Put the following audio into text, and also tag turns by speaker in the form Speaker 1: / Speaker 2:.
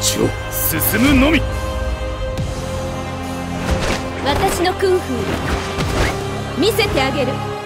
Speaker 1: 道を。進むのみ。
Speaker 2: 私のクンフー見せてあげる。